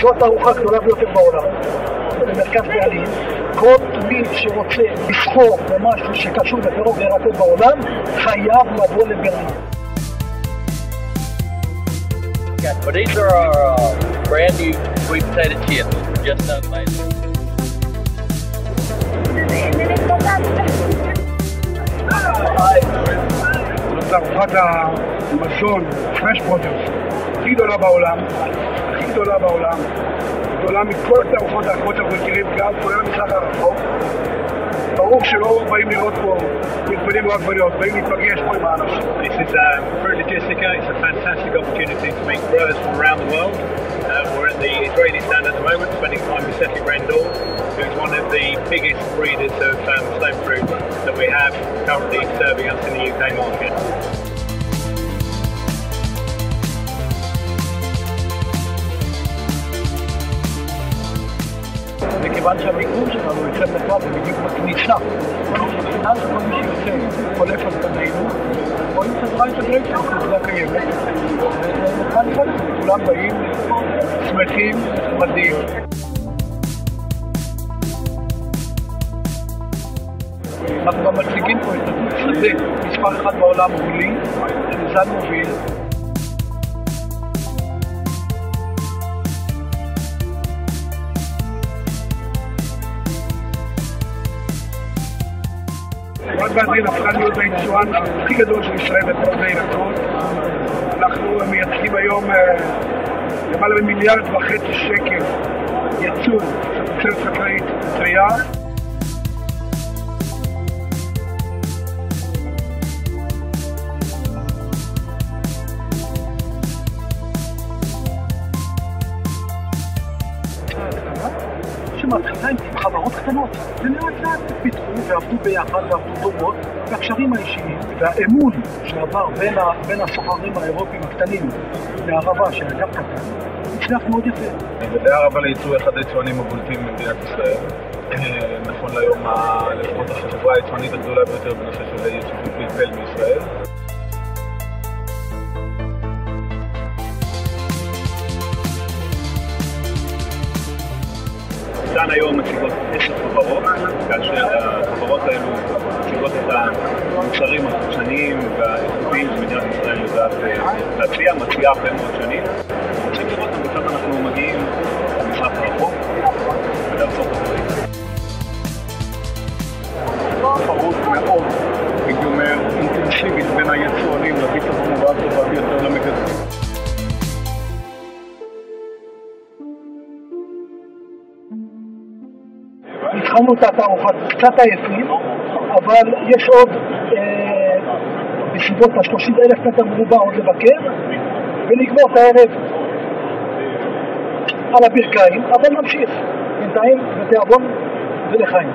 זו התערוכה הגדולה ביותר בעולם, במרכז בעלים. כל מי שרוצה לסחור במשהו שקשור בפירות וירקות בעולם, חייב לבוא לברלין. But these are our uh, brand new sweet potato chips, just unmade. זאת תערוכת המזון, פרש פרודיוס, הכי גדולה בעולם, הכי גדולה בעולם, גדולה מכל התערוכות האחרות שאנחנו מכירים גם, כולל המזרח הרחוק. ברור שלא באים לראות פה מגבלים או עגבניות, באים להיפגש פה עם האנשים. This is uh, Fruit Logistica. It's a fantastic opportunity to meet growers from around the world. Uh, we're at the Israeli stand at the moment, spending time with Seti Rendell, who's one of the biggest breeders of um, stone fruit that we have currently serving us in the UK market. מכיוון שהמיקום שלנו אצל מרכז זה בדיוק בכניסה. אז כל מי שיוצא חולף על פנינו, רואים את הדבר הזה בעצם, עובדה קיימת, ומוכן לראות את זה, כולם באים שמחים, נחמדים. אנחנו גם מציגים פה את השדה מספר אחד בעולם מולי, שזן מוביל. חברת באדרין הפכה להיות היצואן הכי גדול של ישראל בפירות וירקות. אנחנו מייצגים היום אה, למעלה ממיליארד וחצי שקל ייצור של תוצרת חקלאית טרייה. שמתחילה עם חברות קטנות, ולאט לאט פיתחו ועבדו ביחד ועבדו טובות, והקשרים האישיים והאמון שעבר בין, ה, בין הסוחרים האירופים הקטנים לערבה של אגף קטן, הצליח מאוד יפה. במידה רבה לייצוא אחד היצואנים הבולטים במדינת ישראל. נכון להיום, ה- לפחות החברה היצואנית הגדולה ביותר בנושא של ייצוא פלפל בישראל. כאן היום מציגות עשר חברות, כאשר החברות האלו מציגות את המוצרים החדשניים והאיכותיים שמדינת ישראל יודעת אה, להציע, מציעה הרבה מאוד שנים. רוצים לראות קצת אנחנו מגיעים למזרח הרחוק ולארצות הברית. תחרות מאוד, הייתי אומר, אינטנסיבית בין היצואנים הכנו את התערוכה, קצת עייפים, אבל יש עוד אה, בסביבות ה-30 אלף מטר מרובע עוד לבקר, ונגמור את הערב על הברכיים, אבל נמשיך, בינתיים בתיאבון ולחיים.